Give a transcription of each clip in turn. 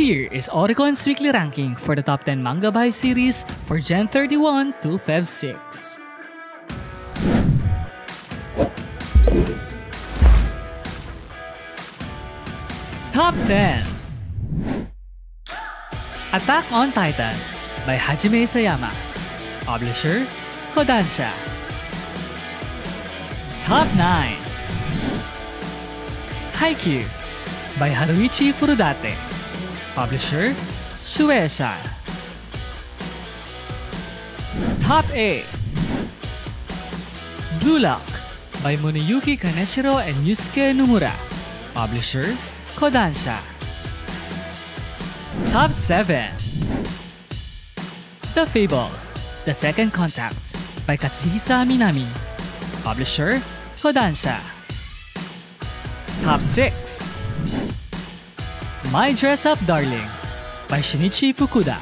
Here is Oricon's weekly ranking for the top 10 manga by series for Gen 31 to Fev 6. Top 10 Attack on Titan by Hajime Isayama. Publisher Kodansha. Top 9 Haikyuu by Haruichi Furudate Publisher Shueisha Top 8 Blue Lock by Muneyuki Kaneshiro and Yusuke Nomura. Publisher Kodansha. Top 7 The Fable The Second Contact by Katsuhisa Minami. Publisher Kodansha. Top 6 My Dress Up Darling by Shinichi Fukuda.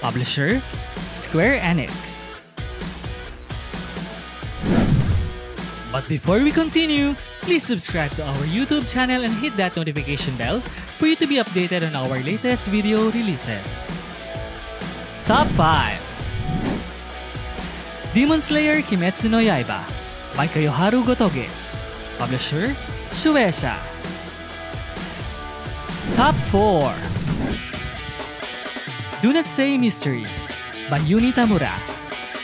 Publisher Square Enix. But before we continue, please subscribe to our YouTube channel and hit that notification bell for you to be updated on our latest video releases. Top 5 Demon Slayer Kimetsu no Yaiba by Koyoharu Gotoge. Publisher Shueisha Top 4 Do Not Say Mystery by Yuni Tamura.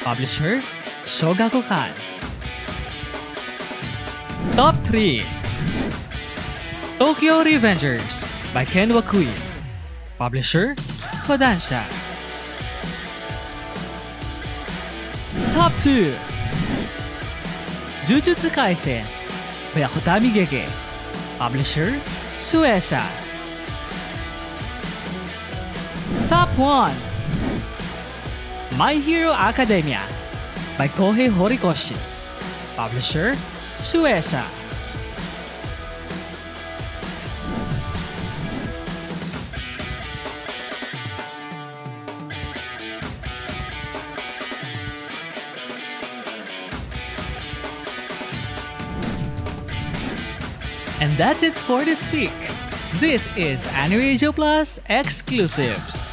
Publisher Shogakukan Top 3 Tokyo Revengers by Ken Wakui. Publisher Kodansha. Top 2 Jujutsu Kaisen by Akutami Gege. Publisher Shueisha Top 1 My Hero Academia by Kohei Horikoshi Publisher Shueisha And that's it for this week. This is Anime Plus Exclusives.